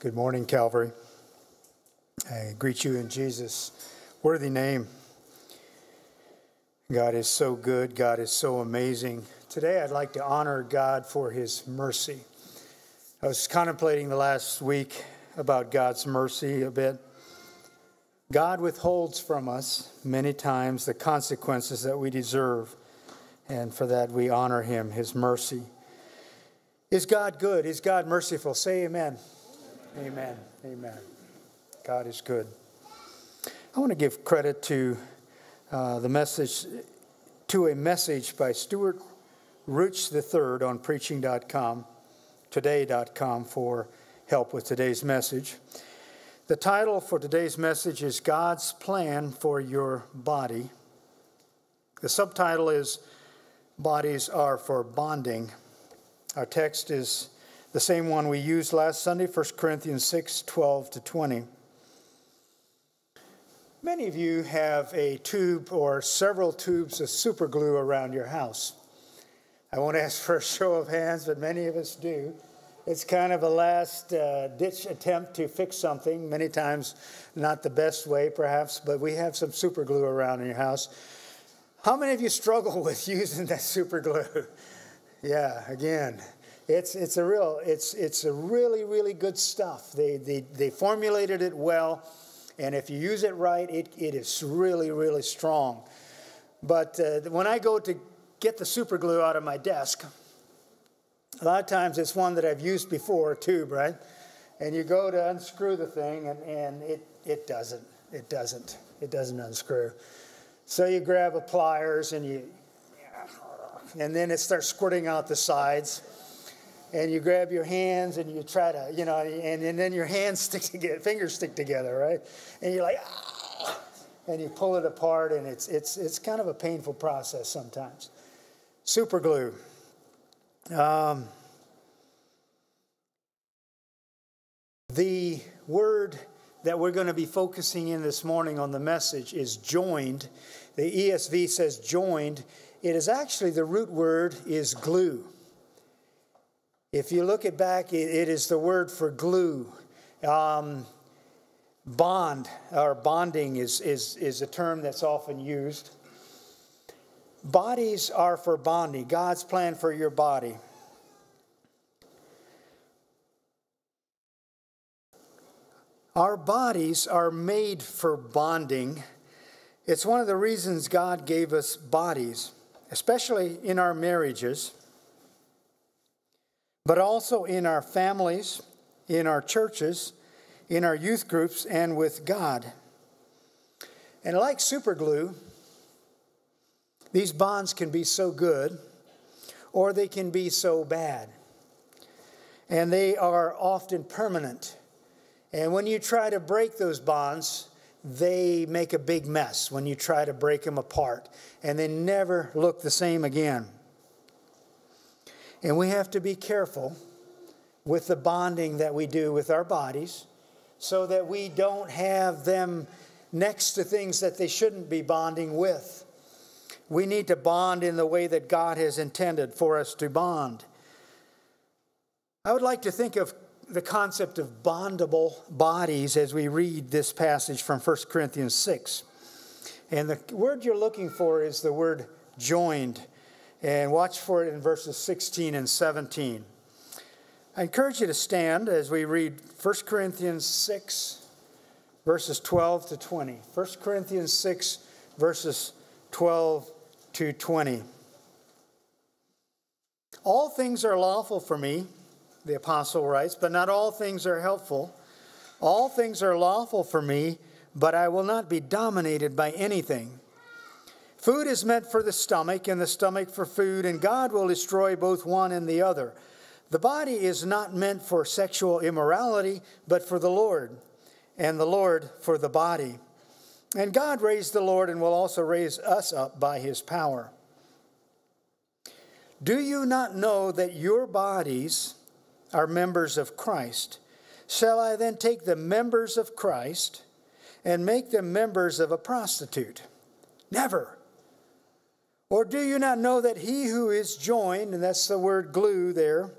Good morning, Calvary. I greet you in Jesus' worthy name. God is so good. God is so amazing. Today, I'd like to honor God for his mercy. I was contemplating the last week about God's mercy a bit. God withholds from us many times the consequences that we deserve, and for that we honor him, his mercy. Is God good? Is God merciful? Say amen. Amen. Amen. God is good. I want to give credit to uh, the message, to a message by Stuart Rooch III on preaching.com, today.com for help with today's message. The title for today's message is God's Plan for Your Body. The subtitle is Bodies Are for Bonding. Our text is the same one we used last Sunday, 1 Corinthians 6 12 to 20. Many of you have a tube or several tubes of super glue around your house. I won't ask for a show of hands, but many of us do. It's kind of a last uh, ditch attempt to fix something, many times not the best way, perhaps, but we have some super glue around in your house. How many of you struggle with using that super glue? Yeah, again, it's, it's a real, it's, it's a really, really good stuff. They, they, they formulated it well, and if you use it right, it, it is really, really strong. But uh, when I go to get the super glue out of my desk, a lot of times it's one that I've used before, tube, right? And you go to unscrew the thing, and, and it, it doesn't. It doesn't. It doesn't unscrew. So you grab a pliers and you, and then it starts squirting out the sides. And you grab your hands and you try to, you know, and, and then your hands stick together, fingers stick together, right? And you're like, ah, and you pull it apart, and it's, it's, it's kind of a painful process sometimes. Super glue. Um, the word that we're going to be focusing in this morning on the message is joined. The ESV says joined. It is actually the root word is glue. If you look it back, it is the word for glue. Um, bond or bonding is, is, is a term that's often used. Bodies are for bonding, God's plan for your body. Our bodies are made for bonding. It's one of the reasons God gave us bodies especially in our marriages, but also in our families, in our churches, in our youth groups, and with God. And like superglue, these bonds can be so good or they can be so bad. And they are often permanent. And when you try to break those bonds, they make a big mess when you try to break them apart, and they never look the same again. And we have to be careful with the bonding that we do with our bodies so that we don't have them next to things that they shouldn't be bonding with. We need to bond in the way that God has intended for us to bond. I would like to think of the concept of bondable bodies as we read this passage from 1 Corinthians 6. And the word you're looking for is the word joined. And watch for it in verses 16 and 17. I encourage you to stand as we read 1 Corinthians 6, verses 12 to 20. 1 Corinthians 6, verses 12 to 20. All things are lawful for me the apostle writes, but not all things are helpful. All things are lawful for me, but I will not be dominated by anything. Food is meant for the stomach, and the stomach for food, and God will destroy both one and the other. The body is not meant for sexual immorality, but for the Lord, and the Lord for the body. And God raised the Lord and will also raise us up by his power. Do you not know that your bodies are members of Christ. Shall I then take the members of Christ and make them members of a prostitute? Never. Or do you not know that he who is joined, and that's the word glue there,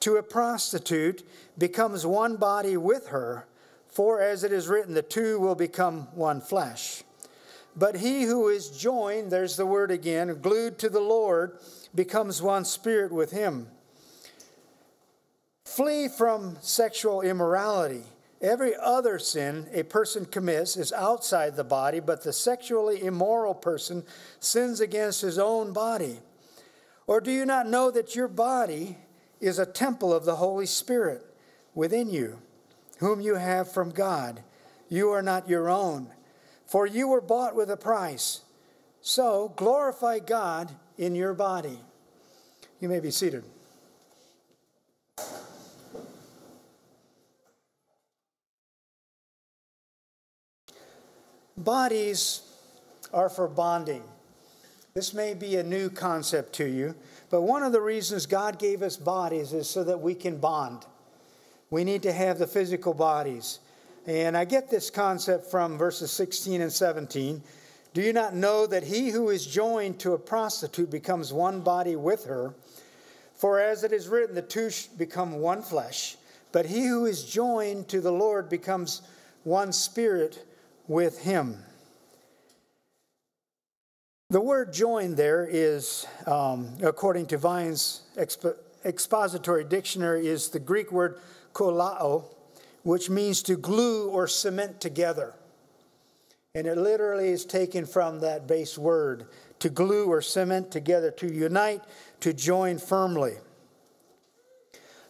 to a prostitute becomes one body with her, for as it is written, the two will become one flesh. But he who is joined, there's the word again, glued to the Lord, becomes one spirit with him. Flee from sexual immorality. Every other sin a person commits is outside the body, but the sexually immoral person sins against his own body. Or do you not know that your body is a temple of the Holy Spirit within you, whom you have from God? You are not your own, for you were bought with a price. So glorify God in your body. You may be seated. Bodies are for bonding. This may be a new concept to you, but one of the reasons God gave us bodies is so that we can bond. We need to have the physical bodies. And I get this concept from verses 16 and 17. Do you not know that he who is joined to a prostitute becomes one body with her? For as it is written, the two become one flesh. But he who is joined to the Lord becomes one spirit with him. The word join there is, um, according to Vine's exp- expository dictionary, is the Greek word kollao, which means to glue or cement together. And it literally is taken from that base word to glue or cement together, to unite, to join firmly.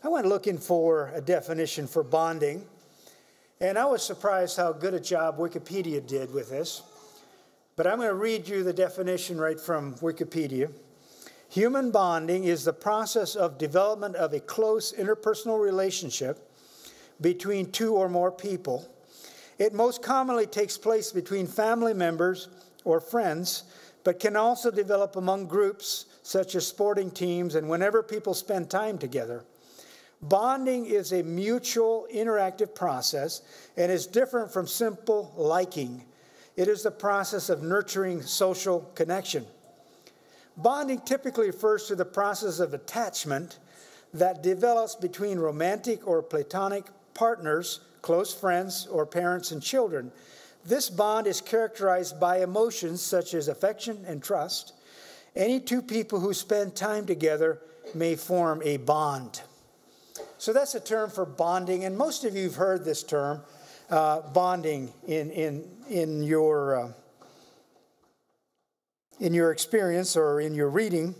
I went looking for a definition for bonding. And I was surprised how good a job Wikipedia did with this. But I'm going to read you the definition right from Wikipedia. Human bonding is the process of development of a close interpersonal relationship between two or more people. It most commonly takes place between family members or friends, but can also develop among groups such as sporting teams and whenever people spend time together. Bonding is a mutual interactive process and is different from simple liking. It is the process of nurturing social connection. Bonding typically refers to the process of attachment that develops between romantic or platonic partners, close friends, or parents and children. This bond is characterized by emotions such as affection and trust. Any two people who spend time together may form a bond. So that's a term for bonding, and most of you have heard this term, uh, bonding, in, in, in, your, uh, in your experience or in your reading.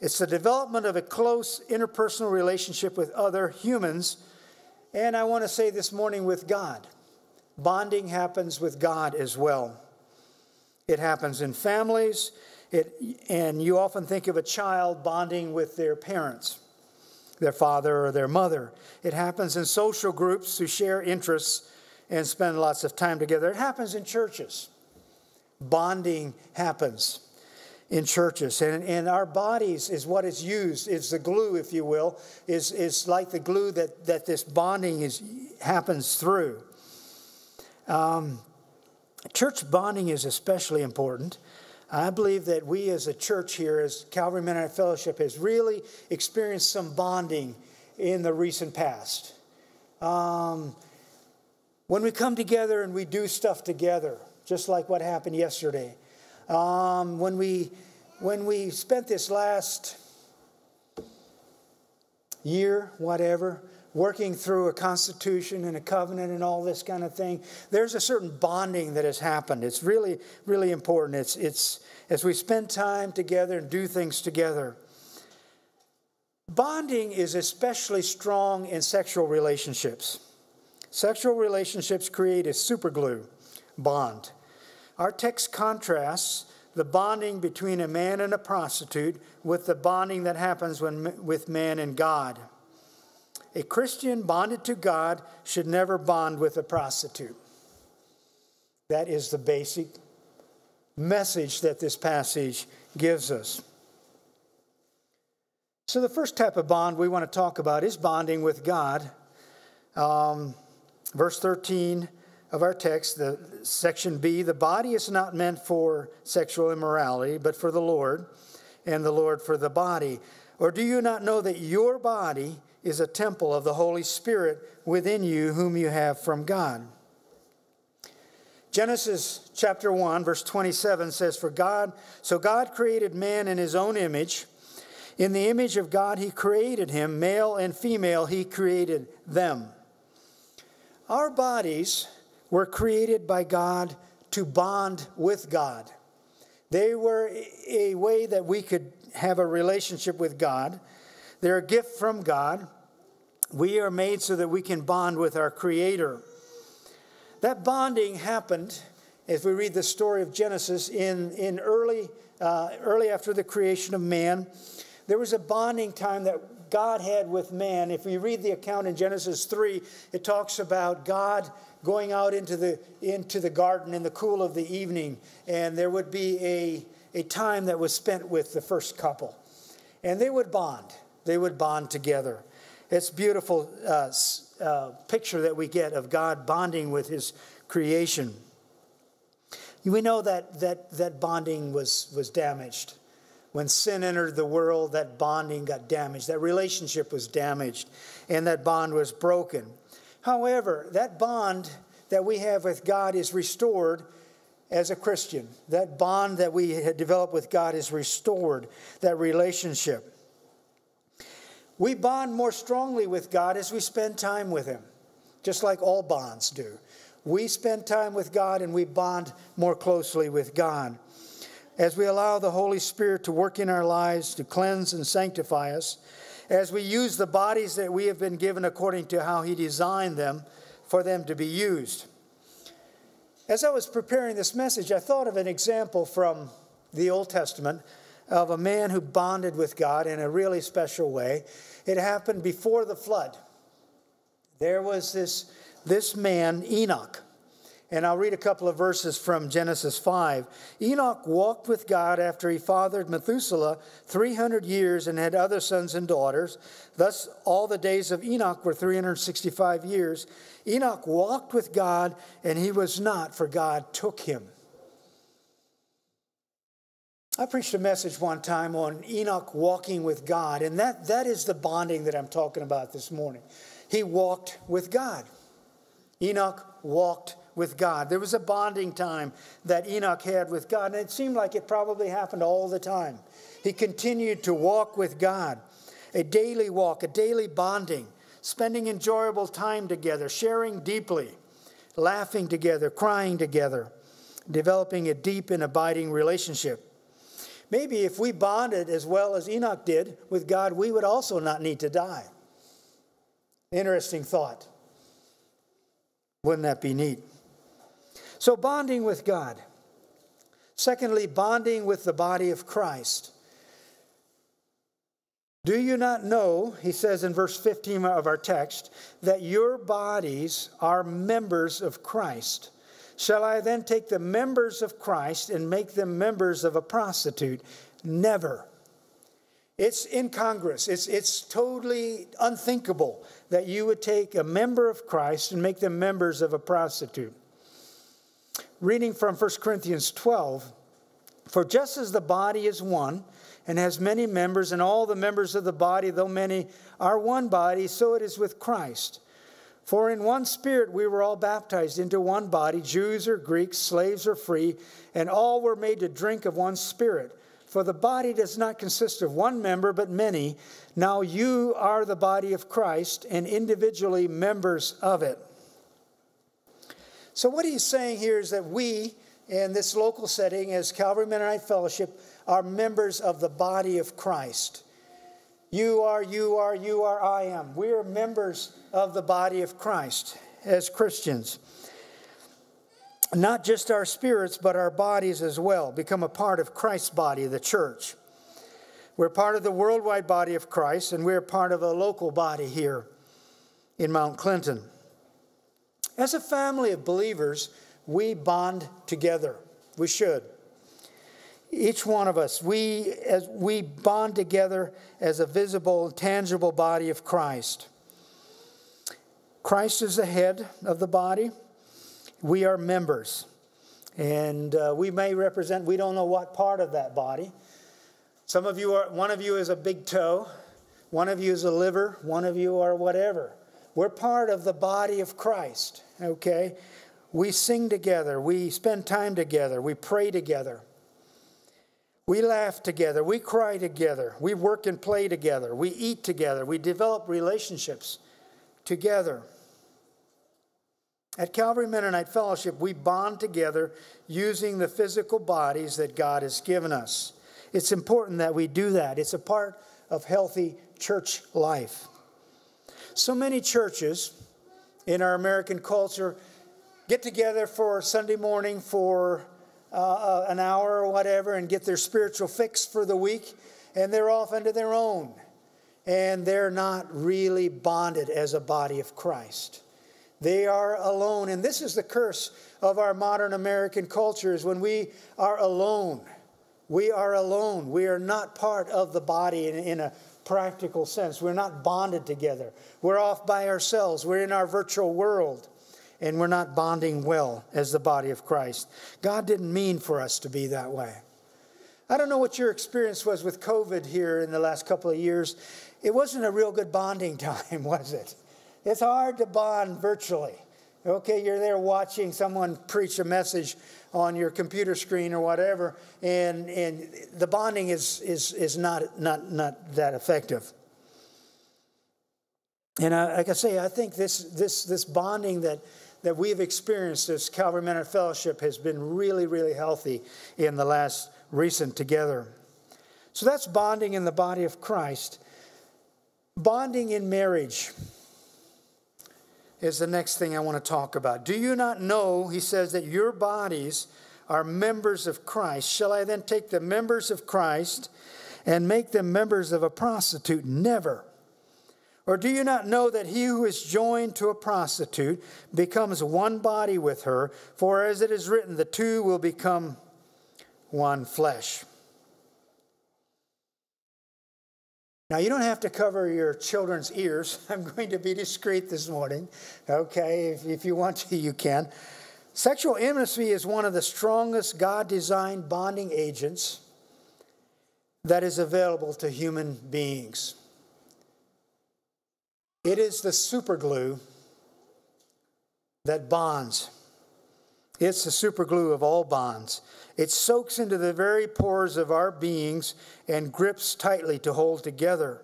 It's the development of a close interpersonal relationship with other humans, and I want to say this morning with God. Bonding happens with God as well. It happens in families, it, and you often think of a child bonding with their parents their father or their mother. It happens in social groups who share interests and spend lots of time together. It happens in churches. Bonding happens in churches. And, and our bodies is what is used, is the glue, if you will, is, is like the glue that, that this bonding is, happens through. Um, church bonding is especially important. I believe that we as a church here, as Calvary Mennonite Fellowship, has really experienced some bonding in the recent past. Um, when we come together and we do stuff together, just like what happened yesterday. Um, when we when we spent this last year, whatever, working through a constitution and a covenant and all this kind of thing, there's a certain bonding that has happened. It's really, really important. It's, it's as we spend time together and do things together. Bonding is especially strong in sexual relationships. Sexual relationships create a superglue bond. Our text contrasts the bonding between a man and a prostitute with the bonding that happens when, with man and God. A Christian bonded to God should never bond with a prostitute. That is the basic message that this passage gives us. So, the first type of bond we want to talk about is bonding with God. Um, verse 13 of our text, the section B the body is not meant for sexual immorality, but for the Lord, and the Lord for the body. Or do you not know that your body is a temple of the Holy Spirit within you, whom you have from God? Genesis chapter 1, verse 27 says, For God, so God created man in his own image. In the image of God, he created him, male and female, he created them. Our bodies were created by God to bond with God. They were a way that we could have a relationship with God. They're a gift from God. We are made so that we can bond with our Creator. That bonding happened, as we read the story of Genesis, in, in early, uh, early after the creation of man. There was a bonding time that God had with man. If we read the account in Genesis 3, it talks about God going out into the, into the garden in the cool of the evening, and there would be a, a time that was spent with the first couple. And they would bond, they would bond together. It's beautiful uh, uh, picture that we get of God bonding with his creation. We know that, that, that bonding was, was damaged. When sin entered the world, that bonding got damaged. That relationship was damaged, and that bond was broken. However, that bond that we have with God is restored as a Christian. That bond that we had developed with God is restored, that relationship. We bond more strongly with God as we spend time with Him, just like all bonds do. We spend time with God and we bond more closely with God. As we allow the Holy Spirit to work in our lives to cleanse and sanctify us, as we use the bodies that we have been given according to how He designed them for them to be used. As I was preparing this message, I thought of an example from the Old Testament of a man who bonded with God in a really special way. It happened before the flood. There was this, this man, Enoch. And I'll read a couple of verses from Genesis 5. Enoch walked with God after he fathered Methuselah 300 years and had other sons and daughters. Thus, all the days of Enoch were 365 years. Enoch walked with God, and he was not, for God took him. I preached a message one time on Enoch walking with God, and that, that is the bonding that I'm talking about this morning. He walked with God. Enoch walked with God. There was a bonding time that Enoch had with God, and it seemed like it probably happened all the time. He continued to walk with God, a daily walk, a daily bonding, spending enjoyable time together, sharing deeply, laughing together, crying together, developing a deep and abiding relationship. Maybe if we bonded as well as Enoch did with God, we would also not need to die. Interesting thought. Wouldn't that be neat? So, bonding with God. Secondly, bonding with the body of Christ. Do you not know, he says in verse 15 of our text, that your bodies are members of Christ? Shall I then take the members of Christ and make them members of a prostitute? Never. It's incongruous. It's, it's totally unthinkable that you would take a member of Christ and make them members of a prostitute. Reading from 1 Corinthians 12 For just as the body is one and has many members, and all the members of the body, though many, are one body, so it is with Christ. For in one spirit we were all baptized into one body, Jews or Greeks, slaves or free, and all were made to drink of one spirit. For the body does not consist of one member, but many. Now you are the body of Christ, and individually members of it. So, what he's saying here is that we, in this local setting as Calvary Mennonite Fellowship, are members of the body of Christ. You are, you are, you are, I am. We are members of the body of Christ as Christians. Not just our spirits, but our bodies as well become a part of Christ's body, the church. We're part of the worldwide body of Christ, and we're part of a local body here in Mount Clinton. As a family of believers, we bond together. We should each one of us, we, as we bond together as a visible, tangible body of Christ. Christ is the head of the body. We are members. And uh, we may represent, we don't know what part of that body. Some of you are, one of you is a big toe, one of you is a liver, one of you are whatever. We're part of the body of Christ, okay? We sing together, we spend time together, we pray together. We laugh together, we cry together, we work and play together, we eat together, we develop relationships together. At Calvary Mennonite Fellowship, we bond together using the physical bodies that God has given us. It's important that we do that. It's a part of healthy church life. So many churches in our American culture get together for Sunday morning for uh an hour or whatever and get their spiritual fix for the week, and they're off into their own. And they're not really bonded as a body of Christ. They are alone. And this is the curse of our modern American culture is when we are alone. We are alone. We are not part of the body in, in a practical sense. We're not bonded together. We're off by ourselves. We're in our virtual world and we're not bonding well as the body of Christ. God didn't mean for us to be that way. I don't know what your experience was with COVID here in the last couple of years. It wasn't a real good bonding time, was it? It's hard to bond virtually. Okay, you're there watching someone preach a message on your computer screen or whatever, and, and the bonding is, is, is not, not, not that effective. And I, like I say, I think this, this, this bonding that, that we've experienced as Calvary Mennonite Fellowship has been really, really healthy in the last recent together. So that's bonding in the body of Christ. Bonding in marriage is the next thing I want to talk about. Do you not know, he says, that your bodies are members of Christ? Shall I then take the members of Christ and make them members of a prostitute? Never. Or do you not know that he who is joined to a prostitute becomes one body with her? For as it is written, the two will become one flesh. Now, you don't have to cover your children's ears. I'm going to be discreet this morning. Okay, if, if you want to, you can. Sexual intimacy is one of the strongest God designed bonding agents that is available to human beings. It is the superglue that bonds. It's the superglue of all bonds. It soaks into the very pores of our beings and grips tightly to hold together.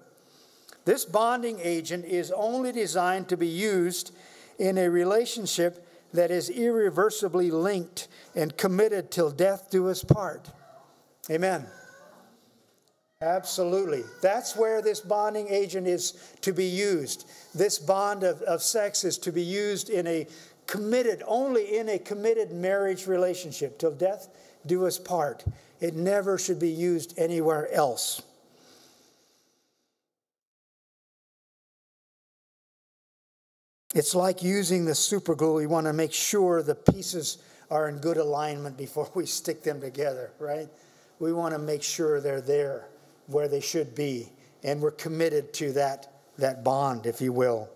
This bonding agent is only designed to be used in a relationship that is irreversibly linked and committed till death do us part. Amen. Absolutely. That's where this bonding agent is to be used. This bond of, of sex is to be used in a committed, only in a committed marriage relationship till death do us part. It never should be used anywhere else. It's like using the super glue. We want to make sure the pieces are in good alignment before we stick them together, right? We want to make sure they're there where they should be, and we're committed to that, that bond, if you will.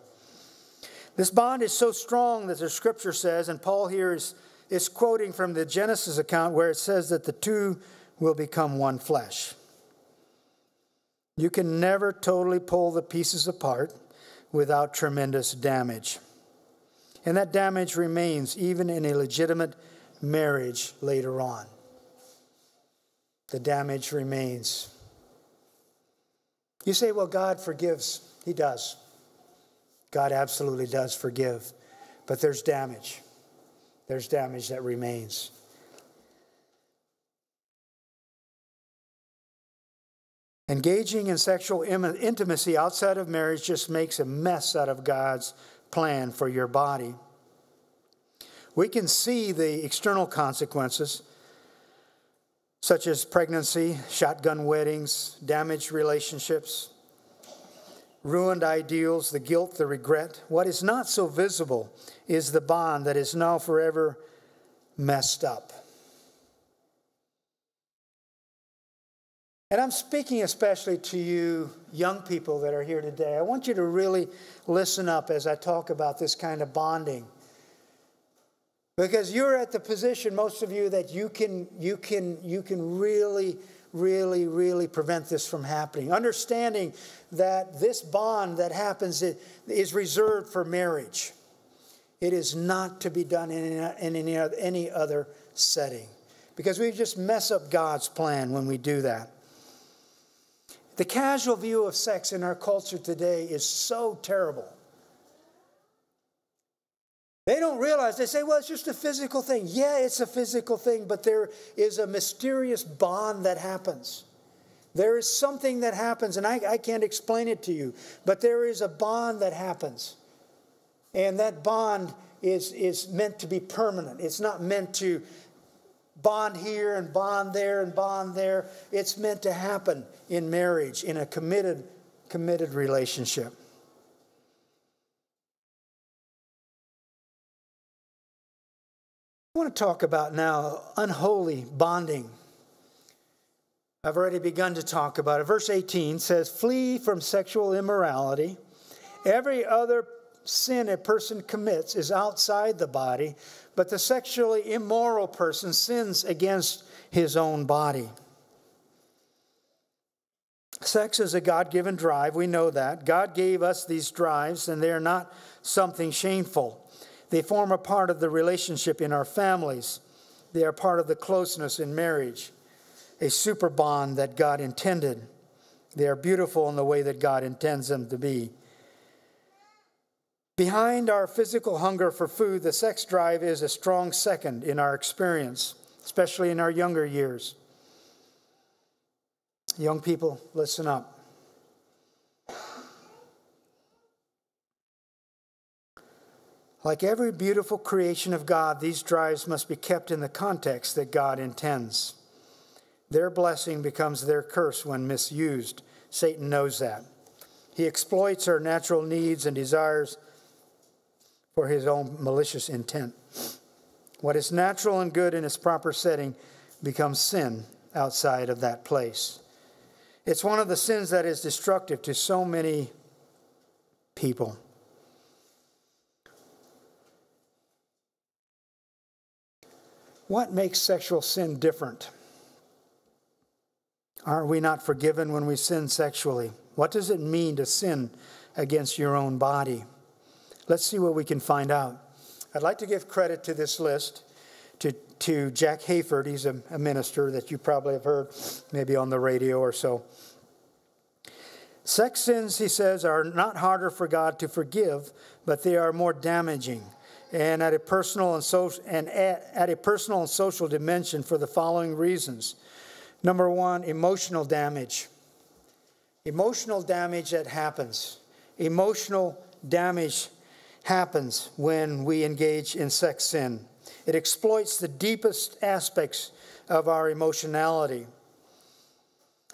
This bond is so strong that the scripture says, and Paul here is is quoting from the Genesis account where it says that the two will become one flesh. You can never totally pull the pieces apart without tremendous damage. And that damage remains even in a legitimate marriage later on. The damage remains. You say, well, God forgives. He does. God absolutely does forgive. But there's damage there's damage that remains. Engaging in sexual intimacy outside of marriage just makes a mess out of God's plan for your body. We can see the external consequences, such as pregnancy, shotgun weddings, damaged relationships, ruined ideals, the guilt, the regret. What is not so visible is the bond that is now forever messed up. And I'm speaking especially to you young people that are here today. I want you to really listen up as I talk about this kind of bonding. Because you're at the position, most of you, that you can, you can, you can really really, really prevent this from happening. Understanding that this bond that happens is reserved for marriage. It is not to be done in any other setting because we just mess up God's plan when we do that. The casual view of sex in our culture today is so terrible. They don't realize, they say, well, it's just a physical thing. Yeah, it's a physical thing, but there is a mysterious bond that happens. There is something that happens, and I, I can't explain it to you, but there is a bond that happens. And that bond is, is meant to be permanent. It's not meant to bond here and bond there and bond there. It's meant to happen in marriage, in a committed, committed relationship. I want to talk about now unholy bonding. I've already begun to talk about it. Verse 18 says, Flee from sexual immorality. Every other sin a person commits is outside the body, but the sexually immoral person sins against his own body. Sex is a God given drive. We know that. God gave us these drives, and they are not something shameful. They form a part of the relationship in our families, they are part of the closeness in marriage, a super bond that God intended. They are beautiful in the way that God intends them to be. Behind our physical hunger for food, the sex drive is a strong second in our experience, especially in our younger years. Young people, listen up. Like every beautiful creation of God, these drives must be kept in the context that God intends. Their blessing becomes their curse when misused. Satan knows that. He exploits our natural needs and desires for his own malicious intent. What is natural and good in its proper setting becomes sin outside of that place. It's one of the sins that is destructive to so many people. What makes sexual sin different? Are we not forgiven when we sin sexually? What does it mean to sin against your own body? Let's see what we can find out. I'd like to give credit to this list to, to Jack Hayford. He's a, a minister that you probably have heard maybe on the radio or so. Sex sins, he says, are not harder for God to forgive, but they are more damaging and at a personal and social and at, at a personal and social dimension for the following reasons. Number one, emotional damage. Emotional damage that happens. Emotional damage happens when we engage in sex sin. It exploits the deepest aspects of our emotionality.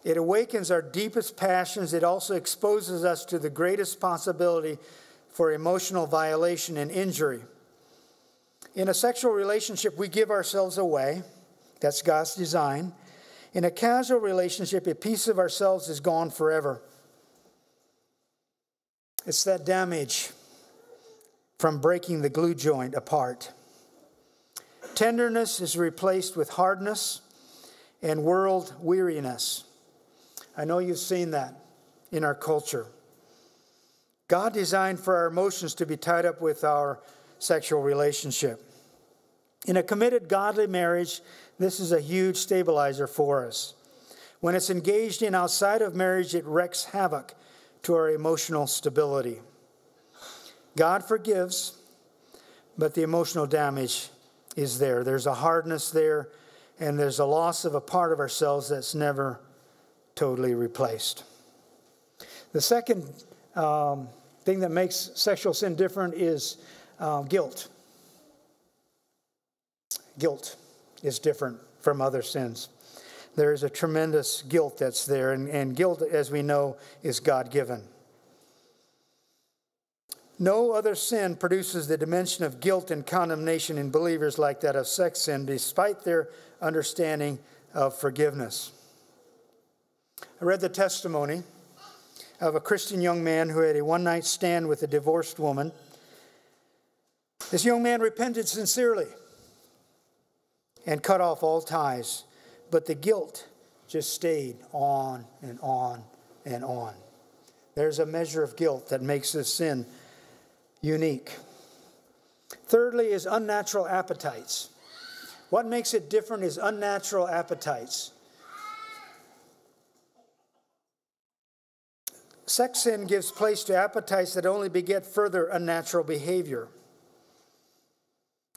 It awakens our deepest passions. It also exposes us to the greatest possibility for emotional violation and injury. In a sexual relationship, we give ourselves away. That's God's design. In a casual relationship, a piece of ourselves is gone forever. It's that damage from breaking the glue joint apart. Tenderness is replaced with hardness and world weariness. I know you've seen that in our culture. God designed for our emotions to be tied up with our sexual relationship. In a committed godly marriage, this is a huge stabilizer for us. When it's engaged in outside of marriage, it wreaks havoc to our emotional stability. God forgives, but the emotional damage is there. There's a hardness there, and there's a loss of a part of ourselves that's never totally replaced. The second um, thing that makes sexual sin different is uh, guilt. Guilt is different from other sins. There is a tremendous guilt that's there, and, and guilt, as we know, is God given. No other sin produces the dimension of guilt and condemnation in believers like that of sex sin, despite their understanding of forgiveness. I read the testimony of a Christian young man who had a one night stand with a divorced woman. This young man repented sincerely and cut off all ties, but the guilt just stayed on and on and on. There's a measure of guilt that makes this sin unique. Thirdly, is unnatural appetites. What makes it different is unnatural appetites. Sex sin gives place to appetites that only beget further unnatural behavior.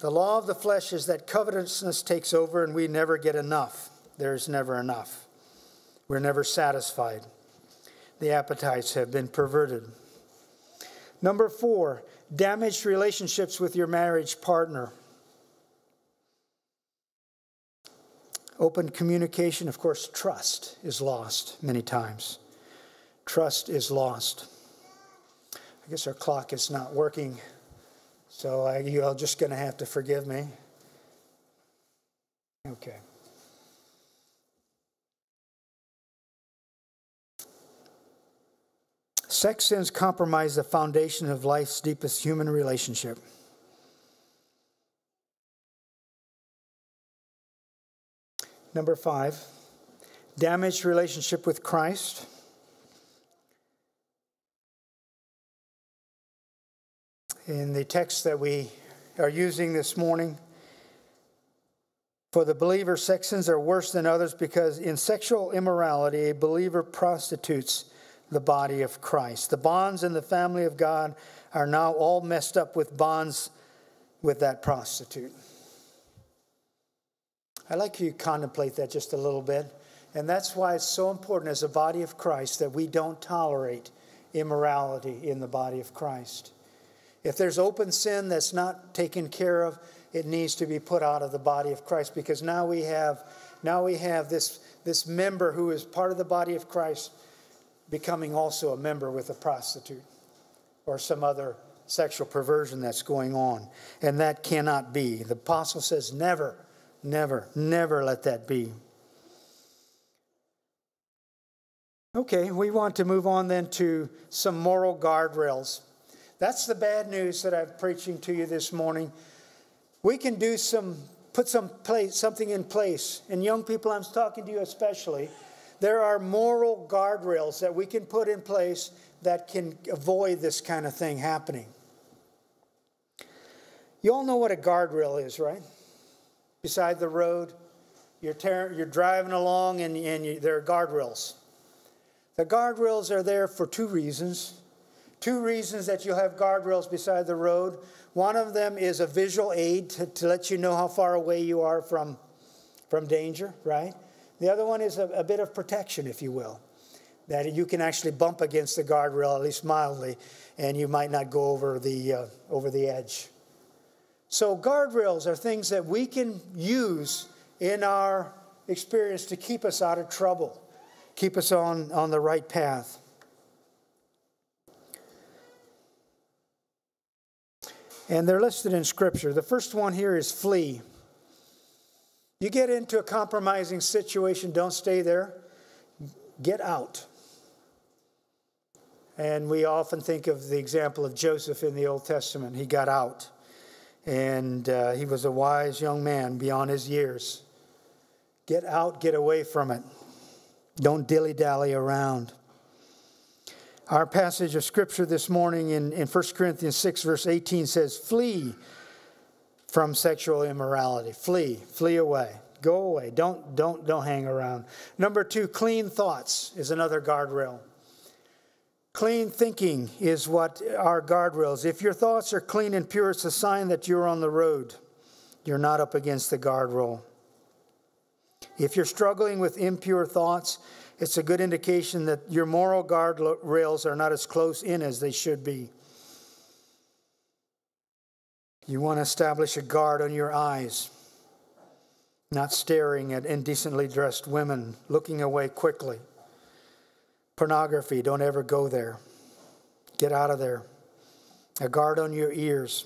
The law of the flesh is that covetousness takes over and we never get enough. There's never enough. We're never satisfied. The appetites have been perverted. Number four, damaged relationships with your marriage partner. Open communication, of course, trust is lost many times trust is lost. I guess our clock is not working, so I, you're just going to have to forgive me. Okay. Sex sins compromise the foundation of life's deepest human relationship. Number five, damaged relationship with Christ. In the text that we are using this morning. For the believer, sex sins are worse than others because in sexual immorality, a believer prostitutes the body of Christ. The bonds in the family of God are now all messed up with bonds with that prostitute. I'd like you to contemplate that just a little bit. And that's why it's so important as a body of Christ that we don't tolerate immorality in the body of Christ. If there's open sin that's not taken care of, it needs to be put out of the body of Christ because now we have now we have this this member who is part of the body of Christ becoming also a member with a prostitute or some other sexual perversion that's going on. And that cannot be. The apostle says, never, never, never let that be. Okay, we want to move on then to some moral guardrails. That's the bad news that I'm preaching to you this morning. We can do some, put some place, something in place. And young people, I'm talking to you especially. There are moral guardrails that we can put in place that can avoid this kind of thing happening. You all know what a guardrail is, right? Beside the road, you're, you're driving along and, and you, there are guardrails. The guardrails are there for two reasons. Two reasons that you'll have guardrails beside the road. One of them is a visual aid to, to let you know how far away you are from, from danger, right? The other one is a, a bit of protection, if you will, that you can actually bump against the guardrail, at least mildly, and you might not go over the, uh, over the edge. So, guardrails are things that we can use in our experience to keep us out of trouble, keep us on, on the right path. And they're listed in Scripture. The first one here is flee. You get into a compromising situation, don't stay there, get out. And we often think of the example of Joseph in the Old Testament. He got out, and uh, he was a wise young man beyond his years. Get out, get away from it. Don't dilly dally around. Our passage of scripture this morning in, in 1 Corinthians 6, verse 18 says, Flee from sexual immorality. Flee, flee away. Go away. Don't, don't, don't hang around. Number two, clean thoughts is another guardrail. Clean thinking is what our guardrails. If your thoughts are clean and pure, it's a sign that you're on the road. You're not up against the guardrail. If you're struggling with impure thoughts, it's a good indication that your moral guardrails are not as close in as they should be. You want to establish a guard on your eyes, not staring at indecently dressed women, looking away quickly. Pornography, don't ever go there. Get out of there. A guard on your ears.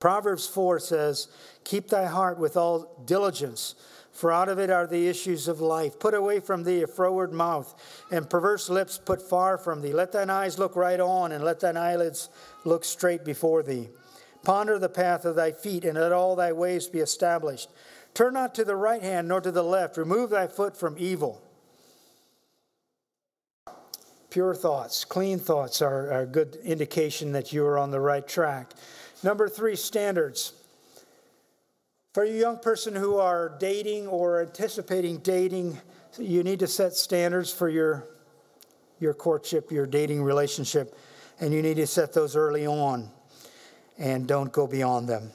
Proverbs 4 says, Keep thy heart with all diligence for out of it are the issues of life. Put away from thee a froward mouth, and perverse lips put far from thee. Let thine eyes look right on, and let thine eyelids look straight before thee. Ponder the path of thy feet, and let all thy ways be established. Turn not to the right hand nor to the left. Remove thy foot from evil. Pure thoughts, clean thoughts are, a good indication that you are on the right track. Number three, standards. For you young person who are dating or anticipating dating, you need to set standards for your, your courtship, your dating relationship, and you need to set those early on and don't go beyond them.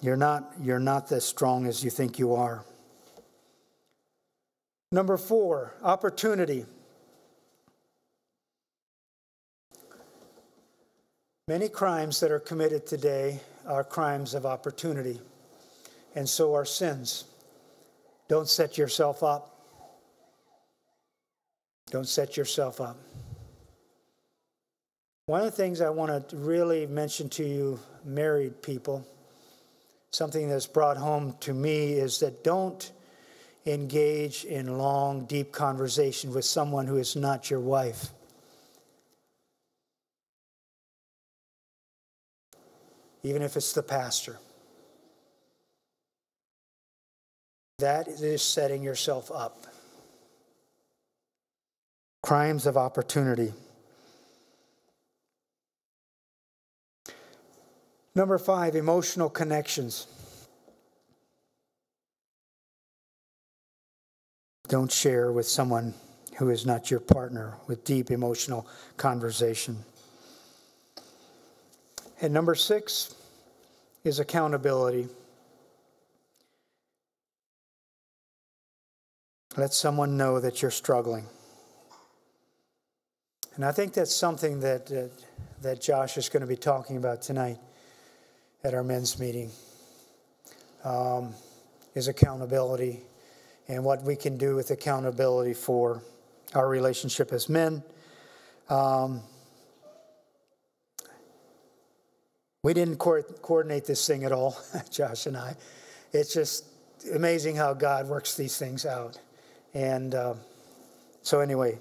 You're not, you're not as strong as you think you are. Number four, opportunity. Many crimes that are committed today are crimes of opportunity, and so are sins. Don't set yourself up. Don't set yourself up. One of the things I want to really mention to you, married people, something that's brought home to me is that don't engage in long, deep conversation with someone who is not your wife. Even if it's the pastor. That is setting yourself up. Crimes of opportunity. Number five, emotional connections. Don't share with someone who is not your partner with deep emotional conversation. And number six is accountability. Let someone know that you're struggling. And I think that's something that, uh, that Josh is going to be talking about tonight at our men's meeting um, is accountability and what we can do with accountability for our relationship as men. Um, We didn't co- coordinate this thing at all, Josh and I. It's just amazing how God works these things out. And uh, so, anyway,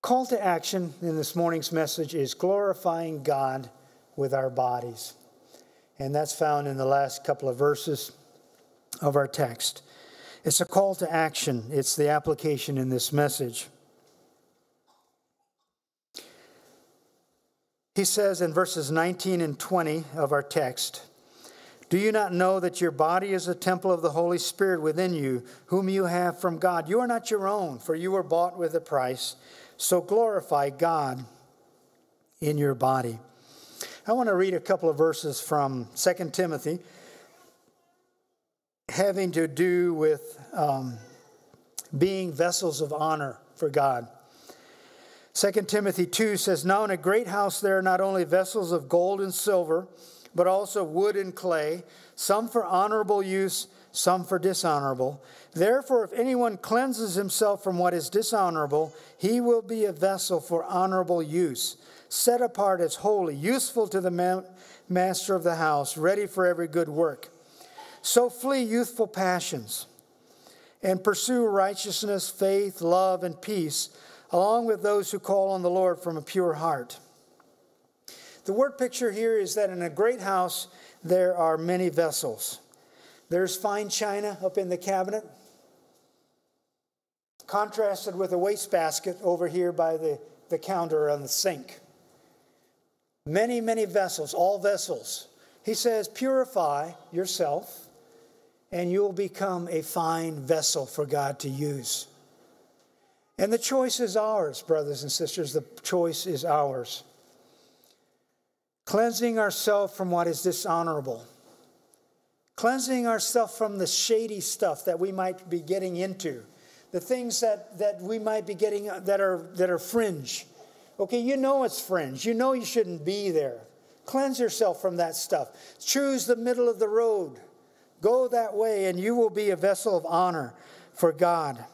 call to action in this morning's message is glorifying God with our bodies. And that's found in the last couple of verses of our text. It's a call to action, it's the application in this message. He says in verses 19 and 20 of our text, Do you not know that your body is a temple of the Holy Spirit within you, whom you have from God? You are not your own, for you were bought with a price. So glorify God in your body. I want to read a couple of verses from 2 Timothy having to do with um, being vessels of honor for God. 2 Timothy 2 says, Now in a great house there are not only vessels of gold and silver, but also wood and clay, some for honorable use, some for dishonorable. Therefore, if anyone cleanses himself from what is dishonorable, he will be a vessel for honorable use, set apart as holy, useful to the ma- master of the house, ready for every good work. So flee youthful passions and pursue righteousness, faith, love, and peace along with those who call on the Lord from a pure heart. The word picture here is that in a great house, there are many vessels. There's fine china up in the cabinet, contrasted with a wastebasket over here by the, the counter on the sink. Many, many vessels, all vessels. He says, purify yourself, and you will become a fine vessel for God to use. And the choice is ours, brothers and sisters. The choice is ours. Cleansing ourselves from what is dishonorable, cleansing ourselves from the shady stuff that we might be getting into, the things that, that we might be getting uh, that are, that are fringe. Okay, you know it's fringe. You know you shouldn't be there. Cleanse yourself from that stuff. Choose the middle of the road. Go that way, and you will be a vessel of honor for God.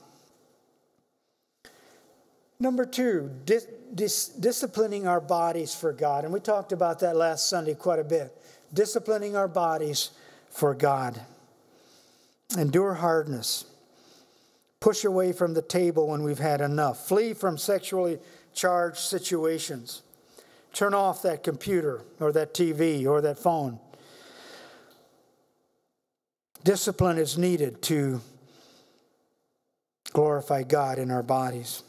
Number two, dis- dis- disciplining our bodies for God. And we talked about that last Sunday quite a bit. Disciplining our bodies for God. Endure hardness. Push away from the table when we've had enough. Flee from sexually charged situations. Turn off that computer or that TV or that phone. Discipline is needed to glorify God in our bodies.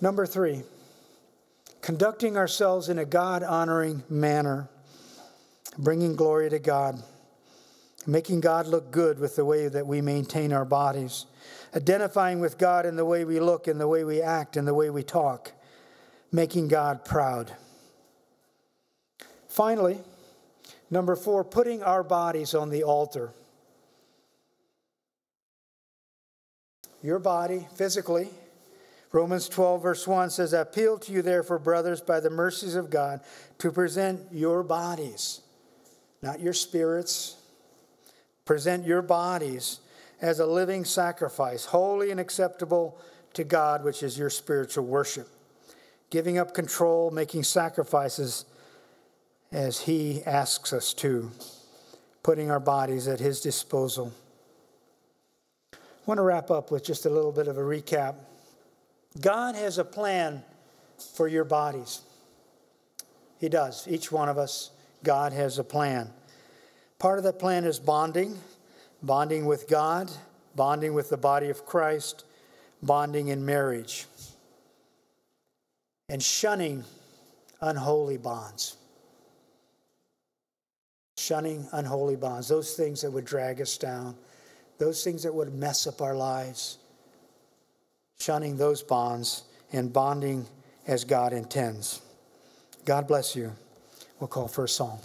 Number three, conducting ourselves in a God honoring manner, bringing glory to God, making God look good with the way that we maintain our bodies, identifying with God in the way we look, in the way we act, in the way we talk, making God proud. Finally, number four, putting our bodies on the altar. Your body, physically, Romans 12, verse 1 says, I appeal to you, therefore, brothers, by the mercies of God, to present your bodies, not your spirits, present your bodies as a living sacrifice, holy and acceptable to God, which is your spiritual worship. Giving up control, making sacrifices as He asks us to, putting our bodies at His disposal. I want to wrap up with just a little bit of a recap. God has a plan for your bodies. He does. Each one of us, God has a plan. Part of that plan is bonding, bonding with God, bonding with the body of Christ, bonding in marriage, and shunning unholy bonds. Shunning unholy bonds, those things that would drag us down, those things that would mess up our lives shunning those bonds and bonding as God intends. God bless you. We'll call for a song.